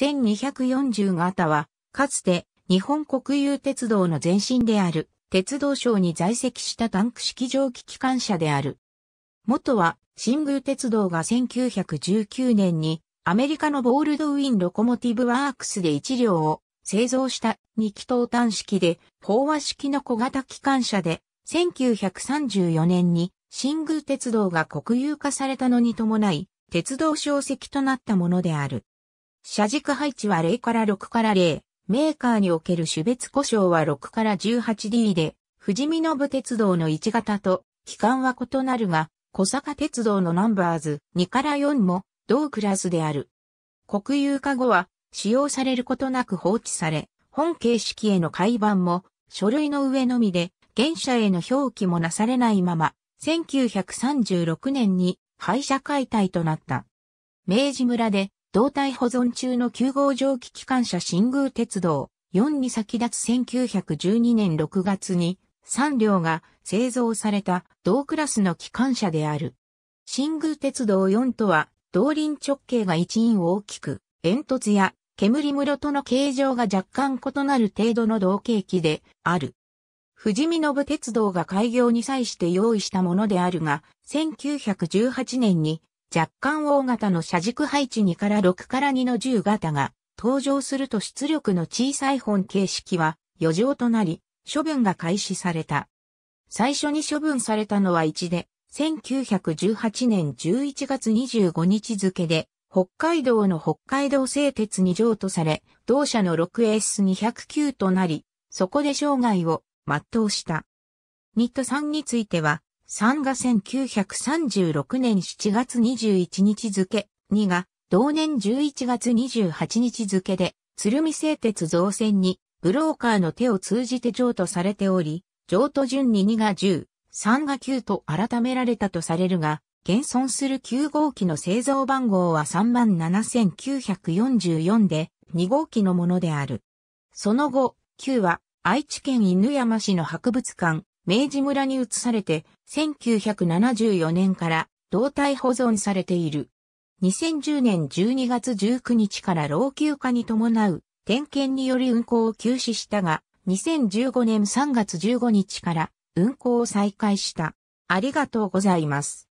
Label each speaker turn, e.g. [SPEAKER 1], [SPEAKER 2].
[SPEAKER 1] 1240型は、かつて日本国有鉄道の前身である鉄道省に在籍したタンク式蒸気機関車である。元は、新宮鉄道が1919年にアメリカのボールドウィンロコモティブワークスで1両を製造した2気筒単式で飽和式の小型機関車で1934年に新宮鉄道が国有化されたのに伴い、鉄道小石となったものである。車軸配置は0から6から0、メーカーにおける種別故障は6から 18D で、富士見信鉄道の1型と、機関は異なるが、小坂鉄道のナンバーズ2から4も同クラスである。国有化後は使用されることなく放置され、本形式への改版も書類の上のみで原車への表記もなされないまま、1936年に廃車解体となった。明治村で胴体保存中の9号蒸気機関車新宮鉄道4に先立つ1912年6月に3両が製造された同クラスの機関車である。新宮鉄道4とは動輪直径が1イン大きく、煙突や煙室との形状が若干異なる程度の同型機である。富士見信鉄道が開業に際して用意したものであるが、1918年に若干大型の車軸配置2から6から2の10型が登場すると出力の小さい本形式は余剰となり、処分が開始された。最初に処分されたのは1で、1918年11月25日付で、北海道の北海道製鉄に譲渡され、同社の 6S209 となり、そこで生涯を全うした。ニット3については、3が1936年7月21日付、2が同年11月28日付で、鶴見製鉄造船にブローカーの手を通じて譲渡されており、譲渡順に2が10、3が9と改められたとされるが、現存する9号機の製造番号は37,944で2号機のものである。その後、9は愛知県犬山市の博物館、明治村に移されて、1974年から動体保存されている。2010年12月19日から老朽化に伴う点検により運行を休止したが、2015年3月15日から運行を再開した。ありがとうございます。